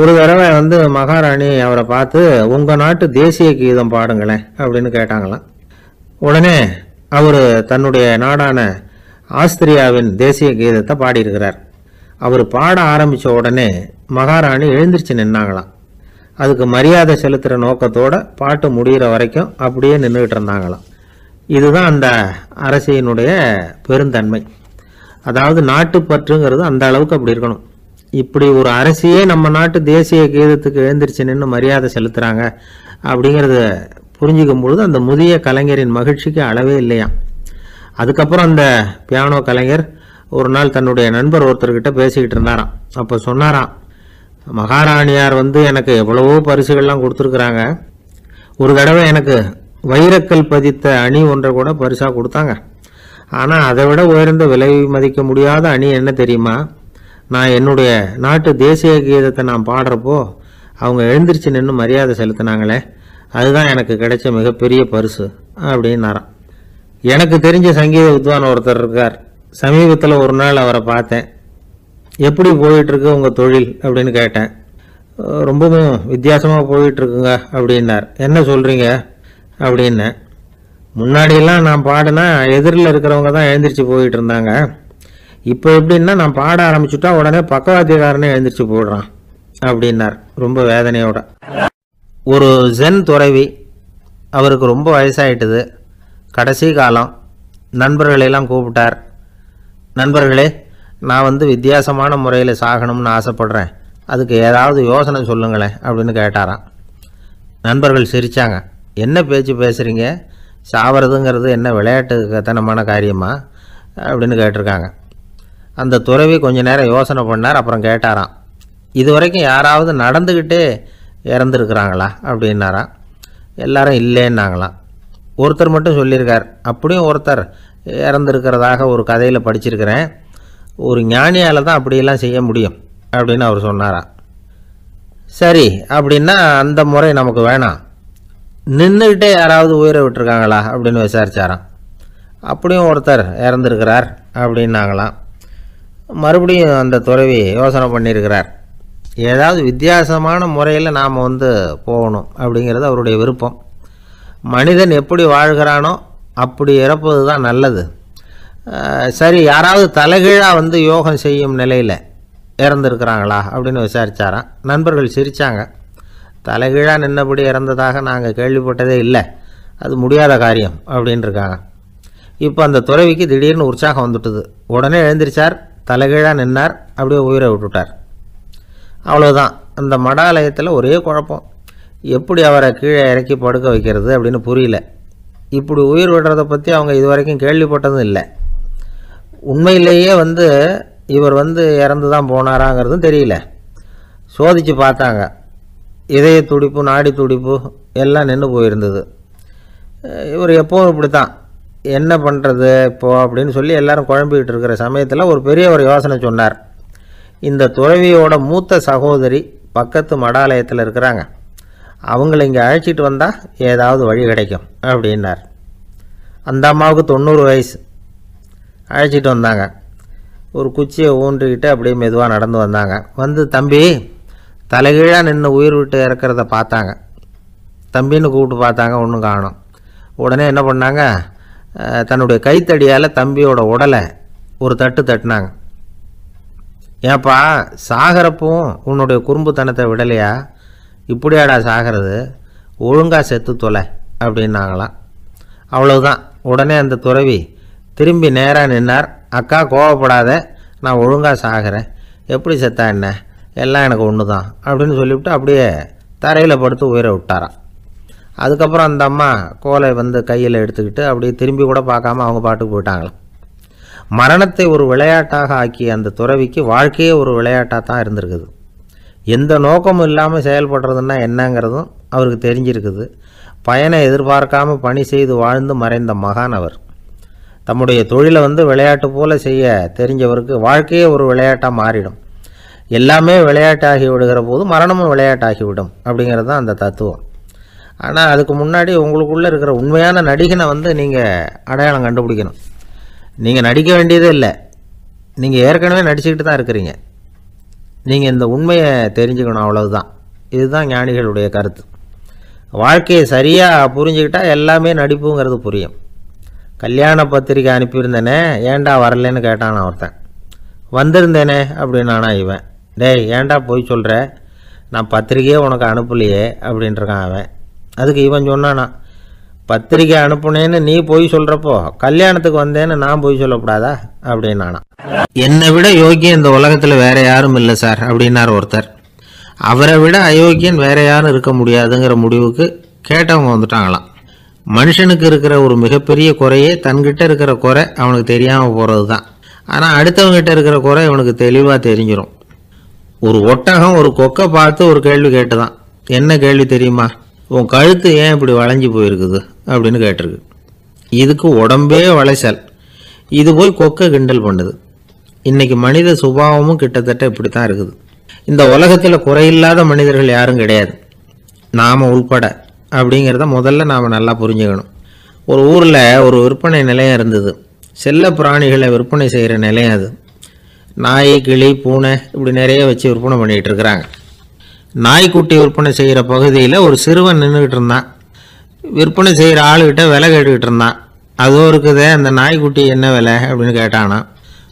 ஒரு தடவை வந்து மகாராணி அவரை பார்த்து உங்கள் நாட்டு தேசிய கீதம் பாடுங்களேன் அப்படின்னு கேட்டாங்களாம். உடனே அவர் தன்னுடைய நாடான ஆஸ்திரியாவின் தேசிய கீதத்தை பாடியிருக்கிறார். அவர் பாட ஆரம்பித்த உடனே மகாராணி எழுந்திருச்சு நின்னாங்களாம். அதுக்கு மரியாதை செலுத்துகிற நோக்கத்தோட பாட்டு முடிகிற வரைக்கும் அப்படியே நின்றுக்கிட்டு இருந்தாங்களாம். இதுதான் அந்த அரசியினுடைய பெருந்தன்மை. அதாவது நாட்டுப்பற்றுங்கிறது அந்த அளவுக்கு அப்படி இருக்கணும். இப்படி ஒரு அரசியே நம்ம நாட்டு தேசிய கீதத்துக்கு எழுந்திருச்சு நின்று மரியாதை செலுத்துகிறாங்க அப்படிங்கிறத புரிஞ்சுக்கும் பொழுது அந்த முதிய கலைஞரின் மகிழ்ச்சிக்கு அளவே இல்லையா. அதுக்கப்புறம் அந்த பியானோ கலைஞர் ஒரு நாள் தன்னுடைய நண்பர் ஒருத்தர்கிட்ட பேசிக்கிட்டு இருந்தாராம். அப்போ சொன்னாராம் மகாராணியார் வந்து எனக்கு எவ்வளவோ பரிசுகள்லாம் கொடுத்துருக்குறாங்க. ஒரு தடவை எனக்கு வைரக்கல் பதித்த அணி ஒன்றை கூட பரிசாக கொடுத்தாங்க. ஆனால் அதை விட உயர்ந்த விலை மதிக்க முடியாத அணி என்ன தெரியுமா? நான் என்னுடைய நாட்டு தேசிய கீதத்தை நான் பாடுறப்போ அவங்க எழுந்திரிச்சு நின்று மரியாதை செலுத்தினாங்களே அதுதான் எனக்கு கிடைச்ச மிகப்பெரிய பரிசு அப்படின்னாராம். எனக்கு தெரிஞ்ச சங்கீத வித்வான் ஒருத்தர் இருக்கார். சமீபத்தில் ஒரு நாள் அவரை பார்த்தேன். எப்படி போயிட்டுருக்கு உங்கள் தொழில்? அப்படின்னு கேட்டேன். ரொம்பவும் வித்தியாசமாக போயிட்டுருக்குங்க அப்படின்னார். என்ன சொல்கிறீங்க அப்படின்னேன். முன்னாடியெல்லாம் நான் பாடினா எதிரில் இருக்கிறவங்க தான் எழுந்திரிச்சு போயிட்டு இருந்தாங்க. இப்போ எப்படின்னா நான் பாட ஆரம்பிச்சுட்டா உடனே பக்கவாத்தியக்காரனே எழுந்திரிச்சு போயிடுறான் அப்படின்னார். ரொம்ப வேதனையோட. ஒரு ஜென் துறவி அவருக்கு ரொம்ப வயசாயிட்டது. கடைசி காலம் நண்பர்களையெல்லாம் கூப்பிட்டார். நண்பர்களே நான் வந்து வித்தியாசமான முறையில் சாகணும்னு ஆசைப்படுறேன். அதுக்கு ஏதாவது யோசனை சொல்லுங்களேன் அப்படின்னு கேட்டாராம். நண்பர்கள் சிரித்தாங்க என்ன பேச்சு பேசுகிறீங்க சாவறதுங்கிறது என்ன விளையாட்டுத்தனமான காரியமா அப்படின்னு கேட்டிருக்காங்க. அந்த துறவி கொஞ்ச நேரம் யோசனை பண்ணார் அப்புறம் கேட்டாராம் இது வரைக்கும் யாராவது நடந்துக்கிட்டே இறந்துருக்குறாங்களா? அப்படின்னாராம். எல்லாரும் இல்லைன்னாங்களாம். ஒருத்தர் மட்டும் சொல்லியிருக்கார் அப்படியும் ஒருத்தர் இறந்துருக்கிறதாக ஒரு கதையில் படிச்சிருக்கிறேன். ஒரு ஞானியால் தான் அப்படியெல்லாம் செய்ய முடியும் அப்படின்னு அவர் சொன்னாராம். சரி அப்படின்னா அந்த முறை நமக்கு வேணாம். நின்றுக்கிட்டே யாராவது உயிரை விட்டுருக்காங்களா அப்படின்னு விசாரிச்சாராம். அப்படியும் ஒருத்தர் இறந்துருக்கிறார் அப்படின்னாங்களாம். மறுபடியும் அந்த துறவி யோசனை பண்ணியிருக்கிறார். ஏதாவது வித்தியாசமான முறையில் நாம் வந்து போகணும் அப்படிங்கிறது அவருடைய விருப்பம். மனிதன் எப்படி வாழ்கிறானோ அப்படி இறப்பது தான் நல்லது சரி யாராவது தலைகீழாக வந்து யோகம் செய்யும் நிலையில் இறந்துருக்கிறாங்களா அப்படின்னு விசாரித்தாராம் நண்பர்கள் சிரித்தாங்க தலைகீழாக நின்னபடி இறந்ததாக நாங்கள் கேள்விப்பட்டதே இல்லை. அது முடியாத காரியம் அப்படின்ருக்காங்க இப்போ அந்த துறவிக்கு திடீர்னு உற்சாகம் வந்துட்டுது. உடனே எழுந்திரிச்சார் தலைகீழாக நின்னார் அப்படியே உயிரை விட்டுட்டார். அவ்வளோதான் அந்த மடாலயத்தில் ஒரே குழப்பம். எப்படி அவரை கீழே இறக்கி படுக்க வைக்கிறது அப்படின்னு புரியல. இப்படி உயிர் விடுறதை பற்றி அவங்க இது வரைக்கும் கேள்விப்பட்டதும் இல்லை. உண்மையிலேயே வந்து இவர் வந்து இறந்து தான் போனாராங்கிறதும் தெரியல. சோதித்து பார்த்தாங்க. இதய துடிப்பு நாடி துடிப்பு எல்லாம் நின்று போயிருந்தது. இவர் எப்போவும் இப்படி தான் என்ன பண்ணுறது இப்போது அப்படின்னு சொல்லி எல்லாரும் குழம்பிக்கிட்டு இருக்கிற சமயத்தில் ஒரு பெரிய ஒரு யோசனை சொன்னார். இந்த துறவியோட மூத்த சகோதரி பக்கத்து மடாலயத்தில் இருக்கிறாங்க. அவங்கள இங்கே அழைச்சிட்டு வந்தால் ஏதாவது வழி கிடைக்கும் அப்படின்னார். அந்த அம்மாவுக்கு தொண்ணூறு வயசு. அழைச்சிட்டு வந்தாங்க. ஒரு குச்சியை ஊன்றிக்கிட்டு அப்படியே மெதுவாக நடந்து வந்தாங்க. வந்து தம்பி தலைகீழாக நின்று உயிர் விட்டு இறக்கிறத பார்த்தாங்க. தம்பின்னு கூப்பிட்டு பார்த்தாங்க ஒன்றும் காணோம். உடனே என்ன பண்ணாங்க? தன்னுடைய கைத்தடியால் தம்பியோட உடலை ஒரு தட்டு தட்டினாங்க. ஏப்பா சாகிறப்பவும் உன்னுடைய குறும்புத்தனத்தை விடலையா? இப்படியாடா சாகிறது? ஒழுங்காக செத்து தொலை அப்படின்னாங்களாம். அவ்வளவுதான். உடனே அந்த துறவி திரும்பி நேராக நின்னார். அக்கா கோவப்படாத நான் ஒழுங்காக சாகிறேன். எப்படி செத்தா என்ன? எல்லாம் எனக்கு ஒன்று தான் அப்படின்னு சொல்லிவிட்டு அப்படியே தரையில் படுத்து உயிரை விட்டாராம் அதுக்கப்புறம் அந்த அம்மா கோலை வந்து கையில் எடுத்துக்கிட்டு அப்படியே திரும்பி கூட பார்க்காம அவங்க பாட்டுக்கு போயிட்டாங்களாம். மரணத்தை ஒரு விளையாட்டாக ஆக்கிய அந்த துறவிக்கு வாழ்க்கையே ஒரு விளையாட்டாக தான் இருந்திருக்குது. எந்த நோக்கமும் இல்லாமல் செயல்படுறதுன்னா என்னங்கிறதும் அவருக்கு தெரிஞ்சிருக்குது. பயனை எதிர்பார்க்காம பணி செய்து வாழ்ந்து மறைந்த மகான் அவர். தம்முடைய தொழிலை வந்து விளையாட்டு போல் செய்ய தெரிஞ்சவருக்கு வாழ்க்கையே ஒரு விளையாட்டாக மாறிடும். எல்லாமே விளையாட்டாகி விடுகிற போது மரணமும் விளையாட்டாகிவிடும் அப்படிங்கிறது தான் அந்த தத்துவம். ஆனால் அதுக்கு முன்னாடி உங்களுக்குள்ளே இருக்கிற உண்மையான நடிகனை வந்து நீங்கள் அடையாளம் கண்டுபிடிக்கணும். நீங்கள் நடிக்க வேண்டியதே இல்லை. நீங்கள் ஏற்கனவே நடிச்சுக்கிட்டு தான் இருக்கிறீங்க. நீங்கள் இந்த உண்மையை தெரிஞ்சுக்கணும் அவ்வளவுதான். இதுதான் ஞானிகளுடைய கருத்து. வாழ்க்கையை சரியாக புரிஞ்சுக்கிட்டால் எல்லாமே நடிப்புங்கிறது புரியும். கல்யாண பத்திரிக்கை அனுப்பியிருந்தேனே ஏன்டா வரலன்னு கேட்டான் ஒருத்தன். வந்திருந்தேனே அப்படின்னானா இவன். டேய் ஏன்டா போய் சொல்கிற நான் பத்திரிக்கையே உனக்கு அனுப்பலையே அப்படின்ட்டுருக்கான் அவன். அதுக்கு இவன் சொன்னானா பத்திரிக்கை அனுப்புனேன்னு நீ போய் சொல்கிறப்போ கல்யாணத்துக்கு வந்தேன்னு நான் போய் சொல்லக்கூடாதா? அப்படின்னானா. என்னை விட யோகியன் இந்த உலகத்தில் வேறு யாரும் இல்லை சார் அப்படின்னார் ஒருத்தர். அவரை விட அயோக்கியன் வேறு யாரும் இருக்க முடியாதுங்கிற முடிவுக்கு கேட்டவங்க வந்துட்டாங்களாம். மனுஷனுக்கு இருக்கிற ஒரு மிகப்பெரிய குறையே தன்கிட்ட இருக்கிற குறை அவனுக்கு தெரியாமல் போகிறது தான் ஆனால் அடுத்தவங்ககிட்ட இருக்கிற குறை இவனுக்கு தெளிவாக தெரிஞ்சிடும் ஒரு ஒட்டகம் ஒரு கொக்கை பார்த்து ஒரு கேள்வி கேட்டுதான். என்ன கேள்வி தெரியுமா? உன் கழுத்து ஏன் இப்படி வளைஞ்சு போயிருக்குது? அப்படின்னு கேட்டிருக்கு. இதுக்கு உடம்பே வளைச்சல். இது போய் கொக்கை கிண்டல் பண்ணுது. இன்றைக்கி மனித சுபாவமும் கிட்டத்தட்ட இப்படி தான் இருக்குது. இந்த உலகத்தில் குறையில்லாத மனிதர்கள் யாரும் கிடையாது. நாம் உள்பட அப்படிங்கிறத முதல்ல நாம் நல்லா புரிஞ்சுக்கணும். ஒரு ஊரில் ஒரு விற்பனை நிலையம் இருந்தது. செல்ல பிராணிகளை விற்பனை செய்கிற நிலையம் அது. நாய் கிளி பூனை இப்படி நிறைய வச்சு விற்பனை பண்ணிகிட்டு இருக்கிறாங்க. நாய்க்குட்டி விற்பனை செய்கிற பகுதியில் ஒரு சிறுவன் நின்றுக்கிட்டு இருந்தான். விற்பனை செய்கிற ஆளுகிட்ட விலை கேட்டுக்கிட்டு இருந்தான். அதுவும் இருக்குதே அந்த நாய்க்குட்டி என்ன விலை? அப்படின்னு கேட்டானா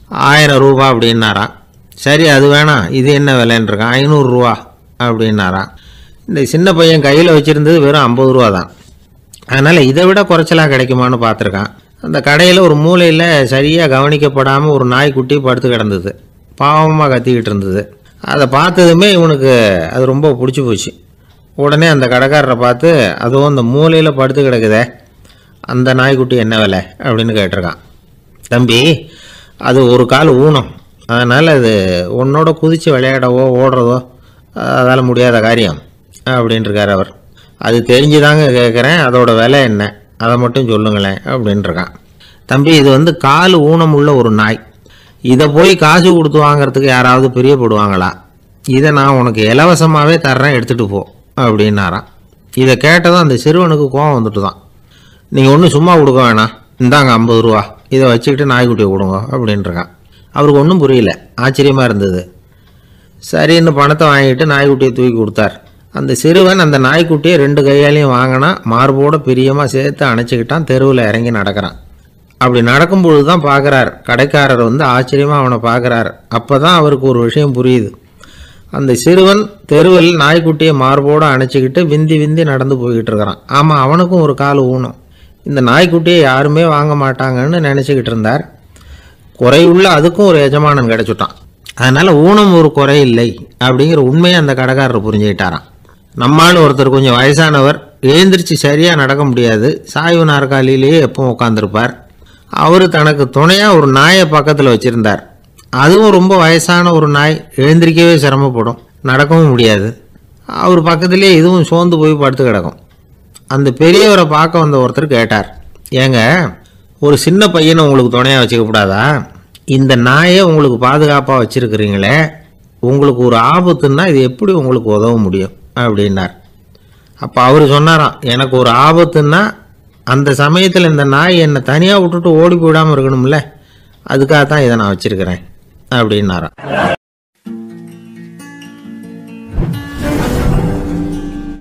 ஆயிரம் ரூபா அப்படின்னாராம். சரி அது வேணாம். இது என்ன விலைன்னு இருக்கான் ஐநூறுரூவா அப்படின்னாராம். இந்த சின்ன பையன் கையில் வச்சுருந்தது வெறும் ஐம்பது ரூபா தான். அதனால் இதை விட குறைச்சலாக கிடைக்குமான்னு பார்த்துருக்கான். அந்த கடையில் ஒரு மூலையில் சரியாக கவனிக்கப்படாமல் ஒரு நாய்க்குட்டி படுத்து கிடந்தது. பாவமாக கத்திக்கிட்டு இருந்தது. அதை பார்த்ததுமே இவனுக்கு அது ரொம்ப பிடிச்சி போச்சு. உடனே அந்த கடைக்காரரை பார்த்து அதுவும் அந்த மூலையில் படுத்து கிடக்குதே. அந்த நாய்க்குட்டி என்ன விலை? அப்படின்னு கேட்டிருக்கான். தம்பி அது ஒரு கால் ஊனம். அதனால் அது உன்னோட குதித்து விளையாடவோ ஓடுறதோ அதால் முடியாத காரியம். அப்படின்ட்டுருக்கார் அவர். அது தெரிஞ்சுதாங்க கேட்குறேன் அதோட விலை என்ன? அதை மட்டும் சொல்லுங்களேன் அப்படின்ட்டுருக்கான் தம்பி இது வந்து கால் ஊனம் உள்ள ஒரு நாய். இதை போய் காசு கொடுத்து வாங்குறதுக்கு யாராவது பிரியப்படுவாங்களா? இதை நான் உனக்கு இலவசமாகவே தர்றேன் எடுத்துகிட்டு போ அப்படின்னாராம். இதை கேட்டதும் அந்த சிறுவனுக்கு கோவம் வந்துட்டு தான் நீங்கள் ஒன்றும் சும்மா கொடுக்க வேணாம். இந்தாங்க ஐம்பது ரூபா. இதை வச்சுக்கிட்டு நாய்க்குட்டியை கொடுங்க அப்படின்ட்டுருக்கான் அவருக்கு ஒன்றும் புரியல. ஆச்சரியமாக இருந்தது. சரின்னு பணத்தை வாங்கிட்டு நாய்க்குட்டியை தூக்கி கொடுத்தார். அந்த சிறுவன் அந்த நாய்க்குட்டியை ரெண்டு கையாலையும் வாங்கினா மார்போட பிரியமாக சேர்த்து அணைச்சிக்கிட்டான் தெருவில் இறங்கி நடக்கிறான். அப்படி நடக்கும்பொழுது தான் பார்க்குறார் கடைக்காரர் வந்து ஆச்சரியமாக அவனை பார்க்குறார் அப்போ தான் அவருக்கு ஒரு விஷயம் புரியுது. அந்த சிறுவன் தெருவில் நாய்க்குட்டியை மார்போடு அணைச்சிக்கிட்டு விந்தி விந்தி நடந்து போய்கிட்டு இருக்கிறான். ஆமாம் அவனுக்கும் ஒரு கால் ஊனம் இந்த நாய்க்குட்டியை யாருமே வாங்க மாட்டாங்கன்னு நினச்சிக்கிட்டு இருந்தார். குறையுள்ள அதுக்கும் ஒரு எஜமானன் கிடச்சிட்டான். அதனால் ஊனம் ஒரு குறை இல்லை அப்படிங்கிற உண்மையை அந்த கடைக்காரர் புரிஞ்சுக்கிட்டாரான் நம்மால் ஒருத்தர் கொஞ்சம் வயசானவர் எழுந்திரிச்சு சரியாக நடக்க முடியாது. சாய்வு நாற்காலியிலேயே எப்பவும் உட்காந்துருப்பார் அவர் தனக்கு துணையாக ஒரு நாயை பக்கத்தில் வச்சுருந்தார். அதுவும் ரொம்ப வயசான ஒரு நாய் எழுந்திரிக்கவே சிரமப்படும். நடக்கவும் முடியாது. அவர் பக்கத்துலேயே இதுவும் சோர்ந்து போய் படுத்து கிடக்கும். அந்த பெரியவரை பார்க்க வந்த ஒருத்தர் கேட்டார் ஏங்க ஒரு சின்ன பையனை உங்களுக்கு துணையாக வச்சுக்க கூடாதா இந்த நாயை உங்களுக்கு பாதுகாப்பாக வச்சுருக்கிறீங்களே. உங்களுக்கு ஒரு ஆபத்துன்னா இது எப்படி உங்களுக்கு உதவ முடியும்? அப்படின்னார். அப்போ அவர் சொன்னாராம் எனக்கு ஒரு ஆபத்துன்னா அந்த சமயத்தில் இந்த நாய் என்னை தனியாக விட்டுட்டு ஓடி போயிடாமல் இருக்கணும்ல அதுக்காக தான் இதை நான் வச்சுருக்கிறேன் அப்படின்னாராம்.